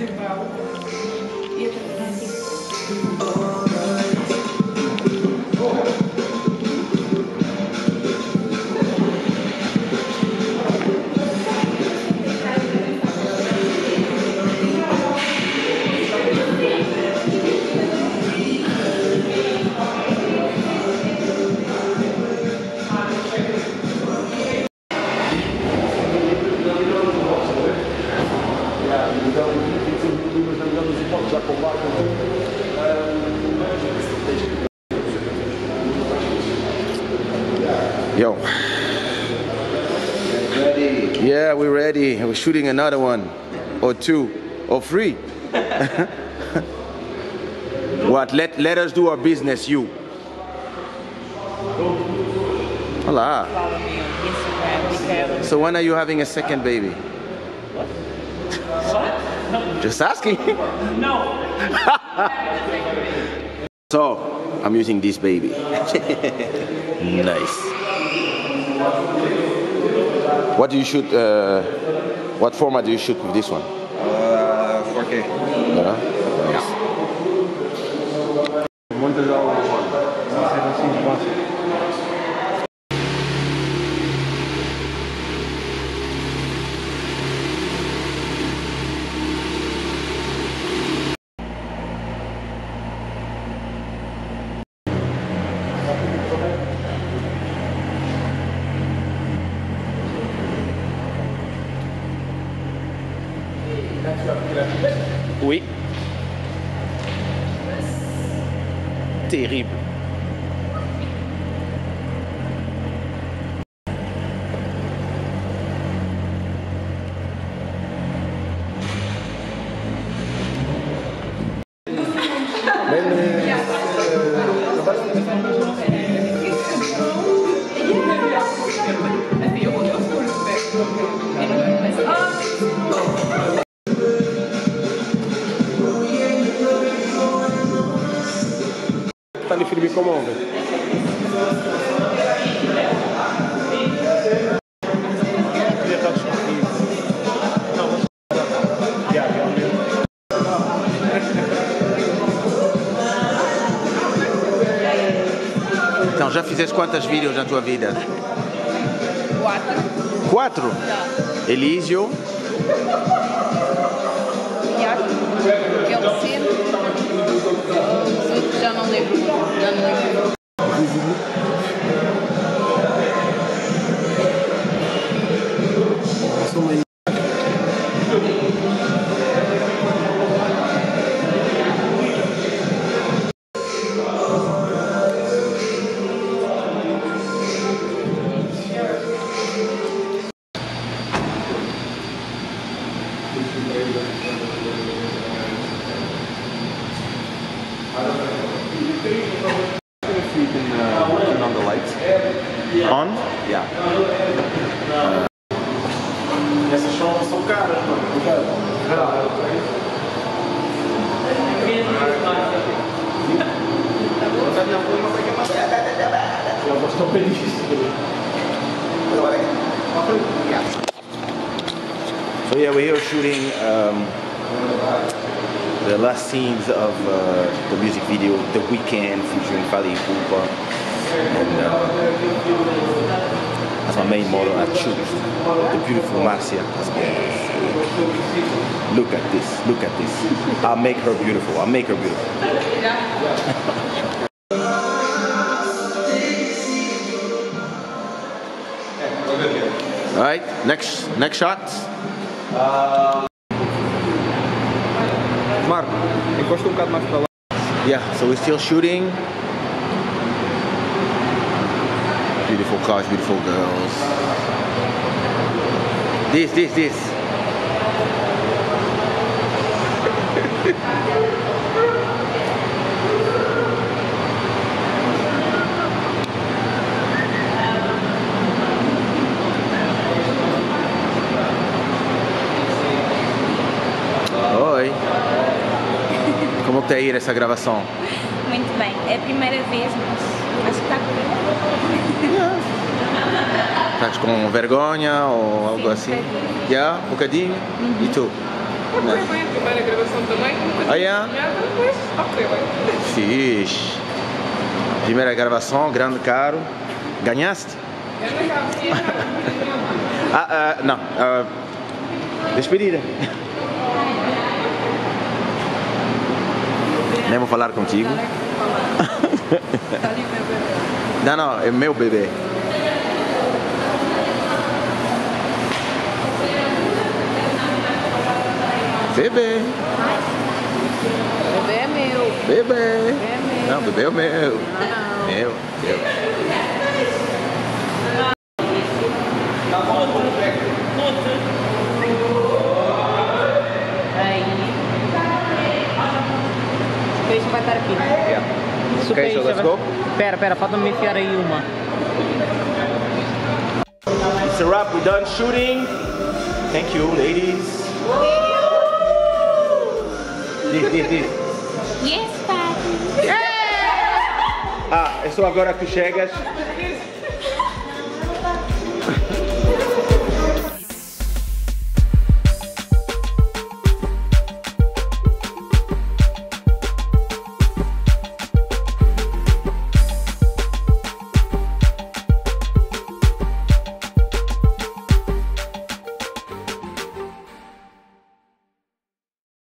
Цифра. И это Yo. Yeah, we're ready. We're shooting another one, or two, or three. what? Let let us do our business. You. Hola. Follow me on Instagram, Michaela. So when are you having a second baby? What? Just asking. No. So I'm using this baby. nice. What do you shoot? Uh, what format do you shoot with this one? Uh, 4K. Yeah. Nice. Oui. Terrible. Tali film mi commuove. Então, já fizeste quantos vídeos na tua vida? Quatro. Quatro? Elísio, Tiago. Ele sempre. Os outros já não lembro. I don't know. Lembro. Keeping, uh, keeping on the lights. on. Yeah. Felizes. So yeah, we're here shooting um, the last scenes of uh, the music video, The Weekend, featuring Fally Ipupa, and uh, as my main model, I choose the beautiful Marcia. Look at this, look at this. I'll make her beautiful. I'll make her beautiful. All right, next next shot. Marco, encosta um bocado mais para lá. Yeah, so we're still shooting. Beautiful cars, beautiful girls. This, this, this. Está a ir essa gravação? Muito bem. É a primeira vez, mas acho que está correndo. Estás com vergonha ou algo Sim, assim? Já? Um bocadinho? E tu? Correu bem, a primeira gravação também. um Ah, yeah? correu bem. Fixe. Primeira gravação, grande caro. Ganhaste? É é legal. Ah, ah, não. ah, despedida. Nem vou falar contigo. Tá. Não, não, é meu bebê. Bebê, Bebê é meu. bebê. Bebê é meu. Não, bebê é meu. Não. Meu, meu. Okay, so let's go. Pera, pera, falta-me enfiar aí uma. It's a wrap, we're done shooting. Thank you, ladies. Diz, diz, diz. Yes, papi. Ah, é só agora que chegas